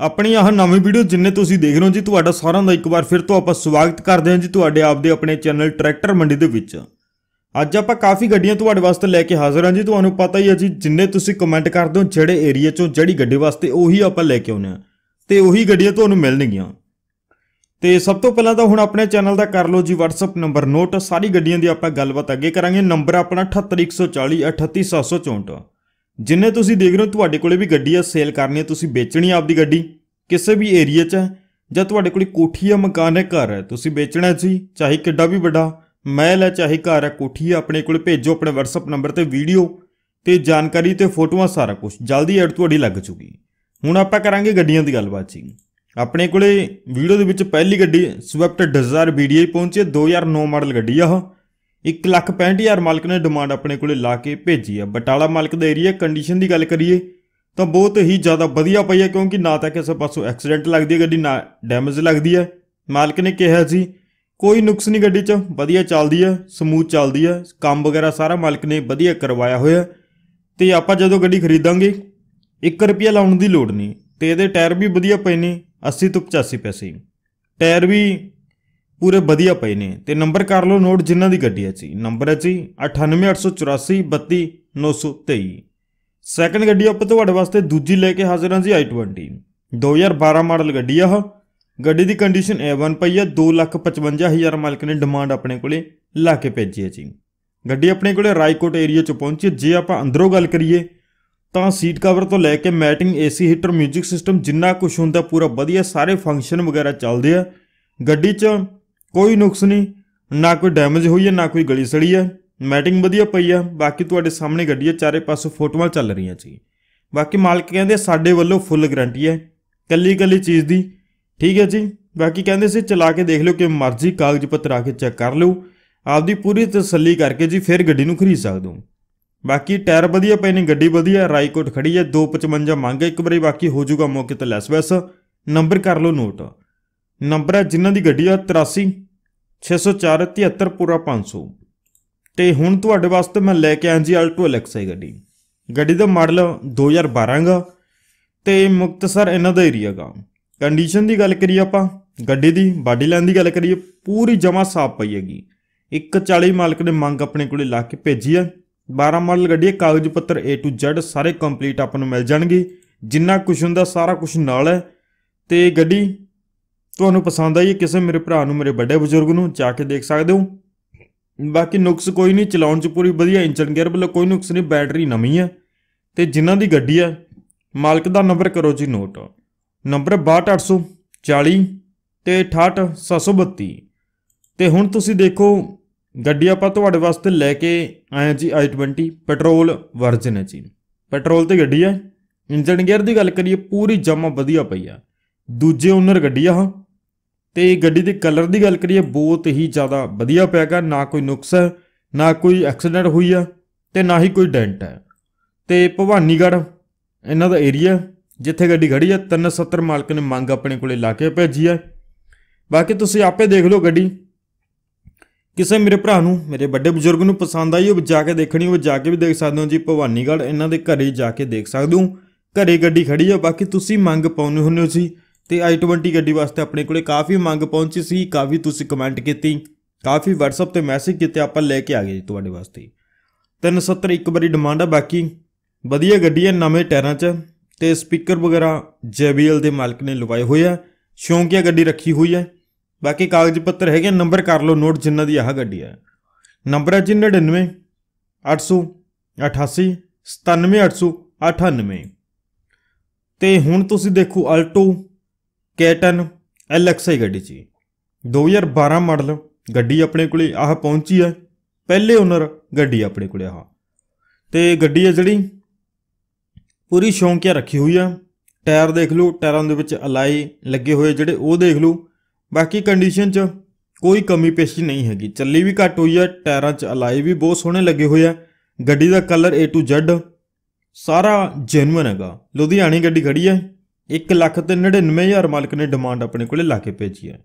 ਆਪਣੀ ਆਹ ਨਵੀਂ ਵੀਡੀਓ ਜਿੰਨੇ ਤੁਸੀਂ ਦੇਖ ਰਹੇ ਹੋ ਜੀ, ਤੁਹਾਡਾ ਸਾਰਿਆਂ ਦਾ ਇੱਕ ਵਾਰ ਫਿਰ ਤੋਂ ਆਪਾਂ ਸਵਾਗਤ ਕਰਦੇ ਹਾਂ ਜੀ ਤੁਹਾਡੇ ਆਪਦੇ ਆਪਣੇ ਚੈਨਲ ਟਰੈਕਟਰ ਮੰਡੀ ਦੇ ਵਿੱਚ। ਅੱਜ ਆਪਾਂ ਕਾਫੀ ਗੱਡੀਆਂ ਤੁਹਾਡੇ ਵਾਸਤੇ ਲੈ ਕੇ ਹਾਜ਼ਰ ਹਾਂ ਜੀ, ਤੁਹਾਨੂੰ ਪਤਾ ਹੀ ਹੈ ਜੀ, ਜਿੰਨੇ ਤੁਸੀਂ ਕਮੈਂਟ ਕਰਦੇ ਹੋ ਜਿਹੜੇ ਏਰੀਆ ਚੋਂ ਜਿਹੜੀ ਗੱਡੀ ਵਾਸਤੇ ਉਹੀ ਆਪਾਂ ਲੈ ਕੇ ਆਉਂਦੇ ਹਾਂ ਤੇ ਉਹੀ ਗੱਡੀਆਂ ਤੁਹਾਨੂੰ ਮਿਲਣਗੀਆਂ। ਤੇ ਸਭ ਤੋਂ ਪਹਿਲਾਂ ਤਾਂ ਹੁਣ ਆਪਣੇ ਚੈਨਲ ਦਾ ਕਰ ਲਓ ਜੀ, WhatsApp ਨੰਬਰ ਨੋਟ ਸਾਰੀ ਗੱਡੀਆਂ ਦੀ ਆਪਾਂ ਗੱਲਬਾਤ ਅੱਗੇ ਕਰਾਂਗੇ। ਨੰਬਰ ਆਪਣਾ 78140 38764 ਜਿੰਨੇ ਤੁਸੀਂ ਦੇਖ ਰਹੇ ਹੋ, ਤੁਹਾਡੇ ਕੋਲੇ ਵੀ ਗੱਡੀ ਆ ਸੇਲ ਕਰਨੀ ਹੈ ਤੁਸੀਂ ਵੇਚਣੀ ਆਪਦੀ ਗੱਡੀ, ਕਿਸੇ ਵੀ ਏਰੀਆ 'ਚ ਹੈ ਜਾਂ ਤੁਹਾਡੇ ਕੋਲੇ ਕੋਠੀ ਆ, ਮਕਾਨ ਹੈ, ਘਰ ਹੈ, ਤੁਸੀਂ ਵੇਚਣਾ ਜੀ, ਚਾਹੇ ਕਿੱਡਾ ਵੀ ਵੱਡਾ, ਮਹਿਲ ਹੈ, ਚਾਹੇ ਘਰ ਹੈ, ਕੋਠੀ ਹੈ, ਆਪਣੇ ਕੋਲੇ ਭੇਜੋ ਆਪਣੇ WhatsApp ਨੰਬਰ ਤੇ ਵੀਡੀਓ ਤੇ ਜਾਣਕਾਰੀ ਤੇ ਫੋਟੋਆਂ ਸਾਰਾ ਕੁਝ ਜਲਦੀ ਐਡ ਤੁਹਾਡੀ ਲੱਗ ਚੁੱਕੀ। ਹੁਣ ਆਪਾਂ ਕਰਾਂਗੇ ਗੱਡੀਆਂ ਦੀ ਗੱਲਬਾਤ ਜੀ। ਆਪਣੇ ਕੋਲੇ ਵੀਡੀਓ ਦੇ ਵਿੱਚ ਪਹਿਲੀ ਗੱਡੀ ਸਵਿਫਟ ਡਿਜ਼ਾਇਰ VDI ਪਹੁੰਚੀ ਹੈ 2009 ਮਾਡਲ ਗੱਡੀ ਆ ਉਹ 165000 ਮਾਲਕ ਨੇ ਡਿਮਾਂਡ ਆਪਣੇ ਕੋਲੇ ਲਾ ਕੇ ਭੇਜੀ ਆ। ਬਟਾਲਾ ਮਾਲਕ ਦਾ ਏਰੀਆ ਕੰਡੀਸ਼ਨ ਦੀ ਗੱਲ ਕਰੀਏ, ਤਾਂ ਬਹੁਤ ਹੀ ਜ਼ਿਆਦਾ ਵਧੀਆ ਪਈ ਹੈ ਕਿਉਂਕਿ ਨਾ ਤਾਂ ਕਿਸੇ ਪਾਸੋਂ ਐਕਸੀਡੈਂਟ ਲੱਗਦੀ ਹੈ ਗੱਡੀ, ਨਾ ਡੈਮੇਜ ਲੱਗਦੀ ਹੈ। ਮਾਲਕ ਨੇ ਕਿਹਾ ਸੀ, ਕੋਈ ਨੁਕਸ ਨਹੀਂ ਗੱਡੀ 'ਚ, ਵਧੀਆ ਚੱਲਦੀ ਹੈ ਸਮੂਥ ਚੱਲਦੀ ਹੈ, ਕੰਮ ਵਗੈਰਾ ਸਾਰਾ ਮਾਲਕ ਨੇ ਵਧੀਆ ਕਰਵਾਇਆ ਹੋਇਆ ਤੇ ਆਪਾਂ ਜਦੋਂ ਗੱਡੀ ਖਰੀਦਾਂਗੇ 1 ਰੁਪਿਆ ਲਾਉਣ ਦੀ ਲੋੜ ਨਹੀਂ, ਤੇ ਇਹਦੇ ਟਾਇਰ ਵੀ ਵਧੀਆ ਪਏ ਨੇ 80 ਤੋਂ 85 ਪੈਸੇ। ਟਾਇਰ ਵੀ ਪੂਰੇ ਵਧੀਆ ਪਏ ਨੇ। ਤੇ ਨੰਬਰ ਕਰ ਲਓ ਨੋਟ ਜਿਨ੍ਹਾਂ ਦੀ ਗੱਡੀ ਹੈ ਜੀ। ਨੰਬਰ ਹੈ ਜੀ 98884 32923 ਸੈਕੰਡ ਗੱਡੀ ਆਪਾਂ ਤੁਹਾਡੇ ਵਾਸਤੇ ਦੂਜੀ ਲੈ ਕੇ ਹਾਜ਼ਰ ਹਾਂ ਜੀ i20 2012 ਮਾਡਲ ਗੱਡੀ ਆ ਗੱਡੀ ਦੀ ਕੰਡੀਸ਼ਨ A1 ਪਈ ਆ 255000 ਮਾਲਕ ਨੇ ਡਿਮਾਂਡ ਆਪਣੇ ਕੋਲੇ ਲਾ ਕੇ ਭੇਜੀ ਹੈ ਜੀ। ਗੱਡੀ ਆਪਣੇ ਕੋਲੇ ਰਾਏਕੋਟ ਏਰੀਆ ਚ ਪਹੁੰਚੀ ਜੇ ਆਪਾਂ ਅੰਦਰੋਂ ਗੱਲ ਕਰੀਏ, ਤਾਂ ਸੀਟ ਕਵਰ ਤੋਂ ਲੈ ਕੇ ਮੈਟਿੰਗ ਏਸੀ ਹੀਟਰ 뮤직 ਸਿਸਟਮ ਜਿੰਨਾ ਕੁਝ ਹੁੰਦਾ ਪੂਰਾ ਵਧੀਆ, ਸਾਰੇ ਫੰਕਸ਼ਨ ਵਗੈਰਾ ਚੱਲਦੇ ਆ। ਗੱਡੀ 'ਚ ਕੋਈ ਨੁਕਸ ਨਹੀਂ, ਨਾ ਕੋਈ ਡੈਮੇਜ ਹੋਈ ਹੈ, ਨਾ ਕੋਈ ਗਲੀ ਸੜੀ ਹੈ। ਮੈਟਿੰਗ ਵਧੀਆ ਪਈ ਆ, ਬਾਕੀ ਤੁਹਾਡੇ ਸਾਹਮਣੇ ਗੱਡੀ ਹੈ ਚਾਰੇ ਪਾਸੋਂ ਫੋਟੋਆਂ ਚੱਲ ਰਹੀਆਂ ਸੀ। ਬਾਕੀ ਮਾਲਕ ਕਹਿੰਦੇ ਸਾਡੇ ਵੱਲੋਂ ਫੁੱਲ ਗਾਰੰਟੀ ਹੈ, ਕੱਲੀ ਕੱਲੀ ਚੀਜ਼ ਦੀ। ਠੀਕ ਹੈ ਜੀ, ਬਾਕੀ ਕਹਿੰਦੇ ਸੀ ਚਲਾ ਕੇ ਦੇਖ ਲਿਓ ਕਿ ਮਰਜ਼ੀ ਕਾਗਜ਼ ਪੱਤਰ ਆ ਕੇ ਚੈੱਕ ਕਰ ਲਿਓ। ਆਪਦੀ ਪੂਰੀ ਤਸੱਲੀ ਕਰਕੇ ਜੀ ਫਿਰ ਗੱਡੀ ਨੂੰ ਖਰੀਦ ਸਕਦੇ ਹੋ। ਬਾਕੀ ਟਾਇਰ ਵਧੀਆ ਪਏ ਨੇ, ਗੱਡੀ ਵਧੀਆ ਰਾਈਕੋਟ ਖੜੀ ਹੈ 255 ਮੰਗ ਇੱਕ ਵਾਰੀ ਬਾਕੀ ਹੋ ਜਾਊਗਾ ਮੌਕੇ ਤੇ ਲੈਸ ਵੈਸ। ਨੰਬਰ ਕਰ ਲਓ ਨੋਟ। ਨੰਬਰ ਹੈ ਜਿਨ੍ਹਾਂ ਦੀ ਗੱਡੀ ਆ 83 604 73 ਪੂਰਾ 500 ਤੇ ਹੁਣ ਤੁਹਾਡੇ ਵਾਸਤੇ ਮੈਂ ਲੈ ਕੇ ਆਇਆ ਜੀ ਆਲਟੋ ਐਲੈਕਸ ਐਲਐਕਸਆਈ ਗੱਡੀ। ਗੱਡੀ ਦਾ ਮਾਡਲ 2012 ਗਾ ਤੇ ਮੁਕਤਸਰ ਇਹਨਾਂ ਦਾ ਏਰੀਆ ਗਾ ਕੰਡੀਸ਼ਨ ਦੀ ਗੱਲ ਕਰੀਏ ਆਪਾਂ, ਗੱਡੀ ਦੀ ਬਾਡੀ ਲਾਈਨ ਦੀ ਗੱਲ ਕਰੀਏ, ਪੂਰੀ ਜਮਾ ਸਾਫ਼ ਪਈ ਹੈਗੀ। 140 ਮਾਲਕ ਨੇ ਮੰਗ ਆਪਣੇ ਕੋਲੇ ਲਾ ਕੇ ਭੇਜੀ ਹੈ 12 ਮਾਡਲ ਗੱਡੀ ਹੈ ਕਾਗਜ਼ ਪੱਤਰ A to Z, ਸਾਰੇ ਕੰਪਲੀਟ ਆਪਾਂ ਨੂੰ ਮਿਲ ਜਾਣਗੇ। ਜਿੰਨਾ ਕੁਝ ਹੁੰਦਾ ਸਾਰਾ ਕੁਝ ਨਾਲ ਹੈ। ਤੇ ਗੱਡੀ ਤੁਹਾਨੂੰ ਪਸੰਦ ਆਈ ਹੈ, ਕਿਸੇ ਮੇਰੇ ਭਰਾ ਨੂੰ, ਮੇਰੇ ਵੱਡੇ ਬਜ਼ੁਰਗ ਨੂੰ, ਜਾ ਕੇ ਦੇਖ ਸਕਦੇ ਹੋ। ਬਾਕੀ ਨੁਕਸ ਕੋਈ ਨਹੀਂ, ਚਲਾਉਣ 'ਚ ਪੂਰੀ ਵਧੀਆ ਇੰਜਨ ਗੇਅਰ ਵੱਲੋਂ ਕੋਈ ਨੁਕਸ ਨਹੀਂ, ਬੈਟਰੀ ਨਵੀਂ ਹੈ। ਤੇ ਜਿਨ੍ਹਾਂ ਦੀ ਗੱਡੀ ਹੈ, ਮਾਲਕ ਦਾ ਨੰਬਰ ਕਰੋ ਜੀ ਨੋਟ। ਨੰਬਰ 62840 ਤੇ 68732 ਤੇ ਹੁਣ ਤੁਸੀਂ ਦੇਖੋ, ਗੱਡੀ ਆਪਾਂ ਤੁਹਾਡੇ ਵਾਸਤੇ ਲੈ ਕੇ ਆਏ ਹਾਂ ਜੀ i20 ਪੈਟਰੋਲ ਵਰਜਨ ਹੈ ਜੀ। ਪੈਟਰੋਲ ਤੇ ਗੱਡੀ ਹੈ। ਇੰਜਨ ਗੇਅਰ ਦੀ ਗੱਲ ਕਰੀਏ, ਪੂਰੀ ਜਮਾ ਵਧੀਆ ਪਈ ਆ। ਦੂਜੇ ਓਨਰ ਗੱਡੀ ਆ ਹਾਂ। ਤੇ ਗੱਡੀ ਦੇ ਕਲਰ ਦੀ ਗੱਲ ਕਰੀਏ, ਬਹੁਤ ਹੀ ਜ਼ਿਆਦਾ ਵਧੀਆ ਪਿਆਗਾ। ਨਾ ਕੋਈ ਨੁਕਸ ਹੈ, ਨਾ ਕੋਈ ਐਕਸੀਡੈਂਟ ਹੋਈ ਆ ਤੇ ਨਾ ਹੀ ਕੋਈ ਡੈਂਟ ਹੈ। ਤੇ ਭਵਾਨੀਗੜ੍ਹ, ਇਹਨਾਂ ਦਾ ਏਰੀਆ ਜਿੱਥੇ ਗੱਡੀ ਖੜੀ ਹੈ 370 ਮਾਲਕ ਨੇ ਮੰਗ ਆਪਣੇ ਕੋਲੇ ਲਾ ਕੇ ਭੇਜੀ ਹੈ ਬਾਕੀ ਤੁਸੀਂ ਆਪੇ ਦੇਖ ਲਓ ਗੱਡੀ। ਕਿਸੇ ਮੇਰੇ ਭਰਾ ਨੂੰ, ਮੇਰੇ ਵੱਡੇ ਬਜ਼ੁਰਗ ਨੂੰ ਪਸੰਦ ਆਈ ਉਹ ਜਾ ਕੇ ਦੇਖਣੀ ਉਹ ਜਾ ਕੇ ਵੀ ਦੇਖ ਸਕਦੇ ਹੋ ਜੀ। ਭਵਾਨੀਗੜ੍ਹ, ਇਹਨਾਂ ਦੇ ਘਰੇ ਜਾ ਕੇ ਦੇਖ ਸਕਦੇ ਹੋ। ਘਰੇ ਗੱਡੀ ਖੜੀ ਹੈ ਬਾਕੀ ਤੁਸੀਂ ਮੰਗ ਪਾਉਣੇ ਹੁੰਦੇ ਹੋ ਸੀ ਤੇ i20 ਗੱਡੀ ਵਾਸਤੇ ਆਪਣੇ ਕੋਲੇ ਕਾਫੀ ਮੰਗ ਪਹੁੰਚੀ ਸੀ, ਕਾਫੀ ਤੁਸੀਂ ਕਮੈਂਟ ਕੀਤੀ, ਕਾਫੀ WhatsApp ਤੇ ਮੈਸੇਜ ਕੀਤੇ, ਆਪਾਂ ਲੈ ਕੇ ਆ ਗਏ ਜੀ ਤੁਹਾਡੇ ਵਾਸਤੇ। 370 ਇੱਕ ਵਾਰੀ ਡਿਮਾਂਡ ਆ ਬਾਕੀ। ਵਧੀਆ ਗੱਡੀ ਹੈ, ਨਵੇਂ ਟਾਇਰਾਂ 'ਚ ਤੇ ਸਪੀਕਰ ਵਗੈਰਾ JBL ਦੇ ਮਾਲਕ ਨੇ ਲਵਾਏ ਹੋਏ ਆ। ਸ਼ੌਂਕੀਆ ਗੱਡੀ ਰੱਖੀ ਹੋਈ ਹੈ। ਬਾਕੀ ਕਾਗਜ਼ ਪੱਤਰ ਹੈਗੇ ਨੰਬਰ ਕਰ ਲਓ, ਨੋਟ ਜਿੰਨਾ ਦੀ ਆਹ ਗੱਡੀ ਹੈ। ਨੰਬਰ ਹੈ ਜੀ 99 888 97898 ਤੇ ਹੁਣ ਤੁਸੀਂ ਦੇਖੋ ਅਲਟੋ ਕੈਟਨ ਐਲਐਕਸਆਈ ਗੱਡੀ ਜੀ 2012 ਮਾਡਲ ਗੱਡੀ ਆਪਣੇ ਕੋਲੇ ਆਹ ਪਹੁੰਚੀ ਹੈ। ਪਹਿਲੇ ਓਨਰ ਗੱਡੀ ਆਪਣੇ ਕੋਲੇ ਆਹ ਤੇ ਗੱਡੀ ਹੈ ਜਿਹੜੀ ਪੂਰੀ ਸ਼ੌਂਕੀਆ ਰੱਖੀ ਹੋਈ ਆ। ਟਾਇਰ ਦੇਖ ਲਓ, ਟਾਇਰਾਂ ਦੇ ਵਿੱਚ ਅਲਾਈ ਲੱਗੇ ਹੋਏ ਜਿਹੜੇ, ਉਹ ਦੇਖ ਲਓ। ਬਾਕੀ ਕੰਡੀਸ਼ਨ 'ਚ ਕੋਈ ਕਮੀ ਪੇਸ਼ੀ ਨਹੀਂ ਹੈਗੀ। ਚੱਲੀ ਵੀ ਘੱਟ ਹੋਈ ਆ, ਟਾਇਰਾਂ 'ਚ ਅਲਾਈ ਵੀ ਬਹੁਤ ਸੋਹਣੇ ਲੱਗੇ ਹੋਏ ਆ। ਗੱਡੀ ਦਾ ਕਲਰ A to Z ਸਾਰਾ ਜੈਨੂਇਨ ਹੈਗਾ। ਲੁਧਿਆਣੇ ਗੱਡੀ ਖੜੀ ਹੈ। 1 ਲੱਖ ਤੇ 99000 ਮਾਲਕ ਨੇ ਡਿਮਾਂਡ ਆਪਣੇ ਕੋਲੇ ਲਾ ਕੇ ਭੇਜੀ ਹੈ।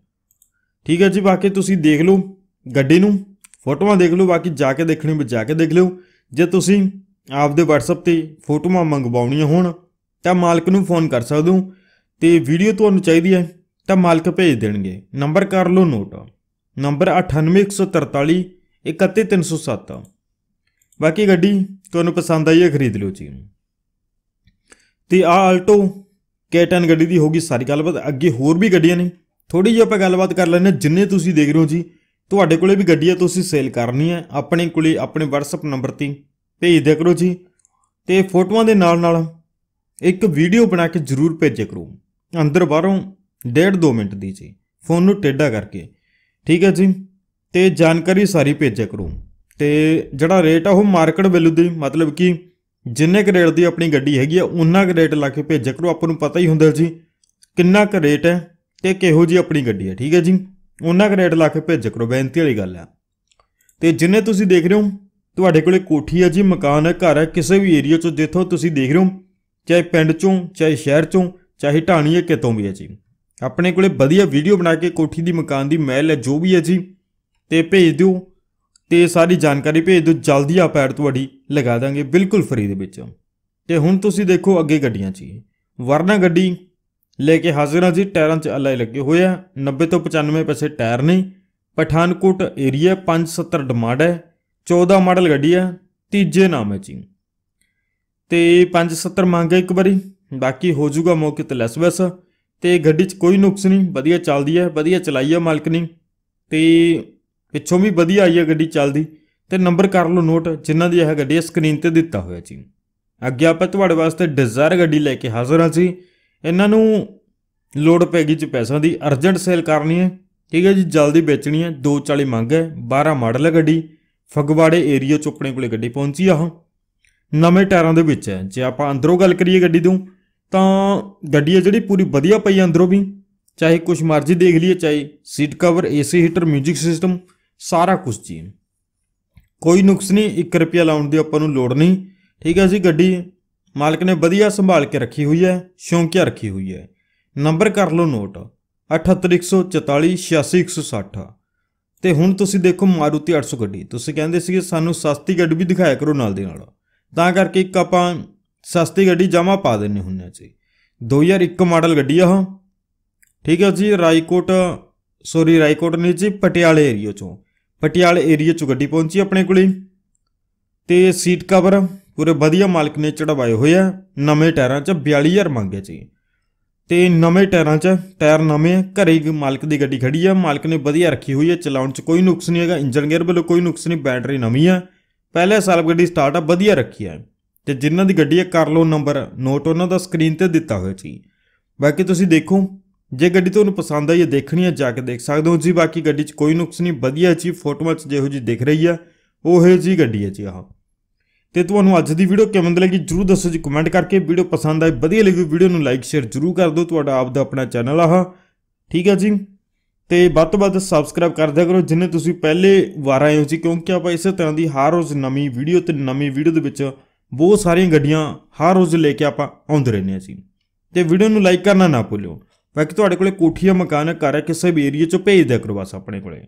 ਠੀਕ ਹੈ ਜੀ, ਬਾਕੀ ਤੁਸੀਂ ਦੇਖ ਲਓ ਗੱਡੀ ਨੂੰ, ਫੋਟੋਆਂ ਦੇਖ ਲਓ, ਬਾਕੀ ਜਾ ਕੇ ਦੇਖਣੀ ਵੀ ਜਾ ਕੇ ਦੇਖ ਲਿਓ। ਜੇ ਤੁਸੀਂ ਆਪਦੇ WhatsApp ਤੇ ਫੋਟੋਆਂ ਮੰਗਵਾਉਣੀਆਂ ਹੋਣ, ਤਾਂ ਮਾਲਕ ਨੂੰ ਫੋਨ ਕਰ ਸਕਦੇ ਹੋ। ਤੇ ਵੀਡੀਓ ਤੁਹਾਨੂੰ ਚਾਹੀਦੀ ਹੈ, ਤਾਂ ਮਾਲਕ ਭੇਜ ਦੇਣਗੇ। ਨੰਬਰ ਕਰ ਲਓ ਨੋਟ ਨੰਬਰ 98143 31307 ਬਾਕੀ ਗੱਡੀ ਤੁਹਾਨੂੰ ਪਸੰਦ ਆਈ ਹੈ, ਖਰੀਦ ਲਿਓ ਜੀ। ਤੇ ਆ ਆਲਟੋ K10 ਗੱਡੀ ਦੀ ਹੋਗੀ ਸਾਰੀ ਗੱਲਬਾਤ, ਅੱਗੇ ਹੋਰ ਵੀ ਗੱਡੀਆਂ ਨੇ। ਥੋੜੀ ਜਿਹੀ ਆਪਾਂ ਗੱਲਬਾਤ ਕਰ ਲੈਂਦੇ ਹਾਂ, ਜਿੰਨੇ ਤੁਸੀਂ ਦੇਖ ਰਹੇ ਹੋ ਜੀ, ਤੁਹਾਡੇ ਕੋਲੇ ਵੀ ਗੱਡੀ ਹੈ ਤੁਸੀਂ ਸੇਲ ਕਰਨੀ ਹੈ, ਆਪਣੇ ਕੋਲੇ ਆਪਣੇ WhatsApp ਨੰਬਰ ਤੇ ਭੇਜ ਦਿਆ ਕਰੋ ਜੀ। ਤੇ ਫੋਟੋਆਂ ਦੇ ਨਾਲ ਨਾਲ ਇੱਕ ਵੀਡੀਓ ਬਣਾ ਕੇ ਜ਼ਰੂਰ ਭੇਜਿਆ ਕਰੋ, ਅੰਦਰ ਬਾਹਰੋਂ ਡੇਢ 2 ਮਿੰਟ ਦੀ ਜੀ, ਫੋਨ ਨੂੰ ਟੇਢਾ ਕਰਕੇ। ਠੀਕ ਹੈ ਜੀ, ਤੇ ਜਾਣਕਾਰੀ ਸਾਰੀ ਭੇਜਿਆ ਕਰੋ। ਤੇ ਜਿਹੜਾ ਰੇਟ ਆ ਉਹ ਮਾਰਕੀਟ ਵੈਲਿਊ ਦੀ, ਮਤਲਬ ਕਿ ਜਿੰਨੇ ਕੁ ਰੇਟ ਦੀ ਆਪਣੀ ਗੱਡੀ ਹੈਗੀ ਆ ਉਹਨਾਂ ਕੁ ਰੇਟ ਲਾ ਕੇ ਭੇਜਿਆ ਕਰੋ, ਆਪਾਂ ਨੂੰ ਪਤਾ ਹੀ ਹੁੰਦਾ ਜੀ ਕਿੰਨਾ ਕੁ ਰੇਟ ਹੈ ਤੇ ਕਿਹੋ ਜੀ ਆਪਣੀ ਗੱਡੀ ਹੈ, ਠੀਕ ਹੈ ਜੀ? ਉਹਨਾਂ ਕੁ ਰੇਟ ਲਾ ਕੇ ਭੇਜਿਆ ਕਰੋ, ਬੇਨਤੀ ਵਾਲੀ ਗੱਲ ਆ। ਤੇ ਜਿੰਨੇ ਤੁਸੀਂ ਦੇਖ ਰਹੇ ਹੋ, ਤੁਹਾਡੇ ਕੋਲੇ ਕੋਠੀ ਹੈ ਜੀ, ਮਕਾਨ ਹੈ ਘਰ ਹੈ ਕਿਸੇ ਵੀ ਏਰੀਆ ਚੋਂ ਜਿੱਥੋਂ ਤੁਸੀਂ ਦੇਖ ਰਹੇ ਹੋ, ਚਾਹੇ ਪਿੰਡ ਚੋਂ, ਚਾਹੇ ਸ਼ਹਿਰ ਚੋਂ, ਚਾਹੇ ਢਾਣੀ ਹੈ ਕਿਤੋਂ ਵੀ ਹੈ ਜੀ। ਆਪਣੇ ਕੋਲੇ ਵਧੀਆ ਵੀਡੀਓ ਬਣਾ ਕੇ ਕੋਠੀ ਦੀ, ਮਕਾਨ ਦੀ, ਮਹਿਲ ਹੈ ਜੋ ਵੀ ਹੈ ਜੀ, ਤੇ ਭੇਜ ਦਿਓ। ਤੇ ਸਾਰੀ ਜਾਣਕਾਰੀ ਭੇਜ ਦਿਓ, ਜਲਦੀ ਆ ਪੈਡ ਤੁਹਾਡੀ ਲਗਾ ਦਾਂਗੇ, ਬਿਲਕੁਲ ਫ੍ਰੀ ਦੇ ਵਿੱਚ। ਤੇ ਹੁਣ ਤੁਸੀਂ ਦੇਖੋ ਅੱਗੇ ਗੱਡੀਆਂ 'ਚ ਵਰਨਾ ਗੱਡੀ ਲੈ ਕੇ ਹਾਜ਼ਰ ਹਾਂ ਜੀ, ਟਾਇਰਾਂ 'ਚ ਅਲਾਈ ਲੱਗੇ ਹੋਏ ਆ। 90 ਤੋਂ 95 ਪੈਸੇ ਟਾਇਰ ਨੇ। ਪਠਾਨਕੋਟ ਏਰੀਆ 570 ਡਿਮਾਂਡ ਹੈ। 14 ਮਾਡਲ ਗੱਡੀ ਹੈ ਤੀਜੇ ਨਾਮ ਹੈ ਜੀ। ਤੇ 570 ਮੰਗਾ ਇੱਕ ਵਾਰੀ। ਬਾਕੀ ਹੋ ਜਾਊਗਾ ਮੌਕੇ ਤੇ ਲੈਸ ਵੈਸ। ਤੇ ਗੱਡੀ 'ਚ ਕੋਈ ਨੁਕਸ ਨਹੀਂ, ਵਧੀਆ ਚੱਲਦੀ ਹੈ, ਵਧੀਆ ਚਲਾਈ ਹੈ ਮਾਲਕ ਨੇ। ਤੇ ਪਿੱਛੋਂ ਵੀ ਵਧੀਆ ਆਈ ਹੈ ਗੱਡੀ ਚੱਲਦੀ, ਤੇ ਨੰਬਰ ਕਰ ਲਓ ਨੋਟ ਜਿਨ੍ਹਾਂ ਦੀ ਇਹ ਗੱਡੀ ਸਕਰੀਨ ਤੇ ਦਿੱਤਾ ਹੋਇਆ ਜੀ। ਅੱਗੇ ਆਪਾਂ ਤੁਹਾਡੇ ਵਾਸਤੇ ਡਿਜ਼ਾਇਰ ਗੱਡੀ ਲੈ ਕੇ ਹਾਜ਼ਰ ਹਾਂ ਜੀ। ਇਹਨਾਂ ਨੂੰ ਲੋਡ ਪੈਗੀ ਚ ਪੈਸਿਆਂ ਦੀ ਅਰਜੈਂਟ ਸੇਲ ਕਰਨੀ ਹੈ। ਠੀਕ ਹੈ ਜੀ, ਜਲਦੀ ਵੇਚਣੀ ਹੈ। 240 ਮੰਗ ਹੈ 12 ਮਾਡਲ ਹੈ ਗੱਡੀ। ਫਗਵਾੜੇ ਏਰੀਆ ਚ ਆਪਣੇ ਕੋਲੇ ਗੱਡੀ ਪਹੁੰਚੀ ਆ ਨਵੇਂ ਟਾਇਰਾਂ ਦੇ ਵਿੱਚ ਹੈ। ਜੇ ਆਪਾਂ ਅੰਦਰੋਂ ਗੱਲ ਕਰੀਏ ਗੱਡੀ ਤੋਂ ਤਾਂ ਗੱਡੀ ਹੈ ਜਿਹੜੀ ਪੂਰੀ ਵਧੀਆ ਪਈ ਹੈ ਅੰਦਰੋਂ ਵੀ। ਚਾਹੇ ਕੁਛ ਮਰਜ਼ੀ ਦੇਖ ਲਈਏ, ਚਾਹੇ seat cover AC heater 뮤직 system ਸਾਰਾ ਕੁਝ ਜੀ। ਕੋਈ ਨੁਕਸ ਨਹੀਂ 1 ਰੁਪਿਆ ਲਾਉਣ ਦੀ ਆਪਾਂ ਨੂੰ ਲੋੜ ਨਹੀਂ। ਠੀਕ ਹੈ ਜੀ ਗੱਡੀ, ਮਾਲਕ ਨੇ ਵਧੀਆ ਸੰਭਾਲ ਕੇ ਰੱਖੀ ਹੋਈ ਹੈ, ਸ਼ੌਂਕਿਆ ਰੱਖੀ ਹੋਈ ਹੈ। ਨੰਬਰ ਕਰ ਲਓ ਨੋਟ 7814486160 ਤੇ ਹੁਣ ਤੁਸੀਂ ਦੇਖੋ ਮਾਰੂਤੀ 800 ਗੱਡੀ। ਤੁਸੀਂ ਕਹਿੰਦੇ ਸੀਗੇ ਸਾਨੂੰ ਸਸਤੀ ਗੱਡੀ ਵੀ ਦਿਖਾਇਆ ਕਰੋ ਨਾਲ ਦੇ ਨਾਲ। ਤਾਂ ਕਰਕੇ ਇੱਕ ਆਪਾਂ ਸਸਤੀ ਗੱਡੀ ਜਮਾ ਪਾ ਦਿੰਨੇ ਹੁੰਨੇ ਜੀ। 2001 ਮਾਡਲ ਗੱਡੀ ਆ ਉਹ। ਠੀਕ ਹੈ ਜੀ ਰਾਈਕੋਟ ਸੋਰੀ ਰਾਈਕੋਟ ਨਹੀਂ ਜੀ, ਪਟਿਆਲੇ ਏਰੀਆ ਚੋਂ। ਪਟਿਆਲੇ ਏਰੀਆ ਚੋਂ ਗੱਡੀ ਪਹੁੰਚੀ ਆਪਣੇ ਕੋਲੇ। ਤੇ ਸੀਟ ਕਵਰ ਪੂਰੇ ਵਧੀਆ ਮਾਲਕ ਨੇ ਚੜਵਾਏ ਹੋਏ ਆ। ਨਵੇਂ ਟਾਇਰਾਂ 'ਚ 42000 ਮੰਗੇ ਜੀ ਤੇ ਨਵੇਂ ਟਾਇਰਾਂ 'ਚ ਟਾਇਰ ਨਵੇਂ ਆ, ਘਰੇ ਹੀ ਮਾਲਕ ਦੀ ਗੱਡੀ ਖੜੀ ਆ। ਮਾਲਕ ਨੇ ਵਧੀਆ ਰੱਖੀ ਹੋਈ ਹੈ ਚਲਾਉਣ 'ਚ ਕੋਈ ਨੁਕਸ ਨਹੀਂ ਹੈਗਾ ਇੰਜਨ ਗੇਅਰ ਵੱਲੋਂ ਕੋਈ ਨੁਕਸ ਨਹੀਂ, ਬੈਟਰੀ ਨਵੀਂ ਆ। ਪਹਿਲੇ ਸਾਲ ਗੱਡੀ ਸਟਾਰਟ ਆ, ਵਧੀਆ ਰੱਖੀ ਆ। ਤੇ ਜਿਨ੍ਹਾਂ ਦੀ ਗੱਡੀ ਹੈ ਕਰ ਲਓ ਨੰਬਰ ਨੋਟ ਉਹਨਾਂ ਦਾ ਸਕਰੀਨ ਤੇ ਦਿੱਤਾ ਹੋਇਆ ਜੀ ਬਾਕੀ ਤੁਸੀਂ ਦੇਖੋ ਜੇ ਗੱਡੀ ਤੁਹਾਨੂੰ ਪਸੰਦ ਆਈ ਹੈ, ਦੇਖਣੀ ਹੈ, ਜਾ ਕੇ ਦੇਖ ਸਕਦੇ ਹੋ ਜੀ। ਬਾਕੀ ਗੱਡੀ 'ਚ ਕੋਈ ਨੁਕਸ ਨਹੀਂ, ਵਧੀਆ ਜੀ, ਫੋਟੋਆਂ 'ਚ ਜਿਹੋ ਜੀ ਦਿਖ ਰਹੀ ਆ, ਉਹੇ ਜੀ ਗੱਡੀ ਹੈ ਜੀ ਆਹ। ਤੇ ਤੁਹਾਨੂੰ ਅੱਜ ਦੀ ਵੀਡੀਓ ਕਿਵੇਂ ਲੱਗੀ ਜਰੂਰ ਦੱਸੋ ਜੀ ਕਮੈਂਟ ਕਰਕੇ। ਵੀਡੀਓ ਪਸੰਦ ਆਈ, ਵਧੀਆ ਲੱਗੀ ਵੀਡੀਓ ਨੂੰ ਲਾਈਕ ਸ਼ੇਅਰ ਜਰੂਰ ਕਰ ਦਿਓ। ਤੁਹਾਡਾ ਆਪ ਦਾ ਆਪਣਾ ਚੈਨਲ ਆਹ। ਠੀਕ ਹੈ ਜੀ? ਤੇ ਵੱਧ ਤੋਂ ਵੱਧ ਸਬਸਕ੍ਰਾਈਬ ਕਰ ਦਿਆ ਕਰੋ ਜਿੰਨੇ ਤੁਸੀਂ ਪਹਿਲੇ ਵਾਰ ਆਏ ਹੋ ਜੀ, ਕਿਉਂਕਿ ਆਪਾਂ ਇਸੇ ਤਰ੍ਹਾਂ ਦੀ ਹਰ ਰੋਜ਼ ਨਵੀਂ ਵੀਡੀਓ ਤੇ ਨਵੀਂ ਵੀਡੀਓ ਦੇ ਵਿੱਚ ਬਹੁਤ ਸਾਰੀਆਂ ਗੱਡੀਆਂ ਹਰ ਰੋਜ਼ ਲੈ ਕੇ ਆਪਾਂ ਆਉਂਦੇ ਰਹਿੰਦੇ ਹਾਂ ਜੀ। ਤੇ ਵੀਡੀਓ ਨੂੰ ਲਾਈਕ ਕਰਨਾ ਨਾ ਭੁੱਲਿਓ। ਬਾਕੀ ਤੁਹਾਡੇ ਕੋਲੇ ਕੋਠੀ ਮਕਾਨ, ਘਰ ਹੈ, ਕਿਸੇ ਵੀ ਏਰੀਆ ਚੋਂ ਭੇਜ ਦਿਆ ਕਰੋ ਬਸ ਆਪਣੇ ਕੋਲੇ।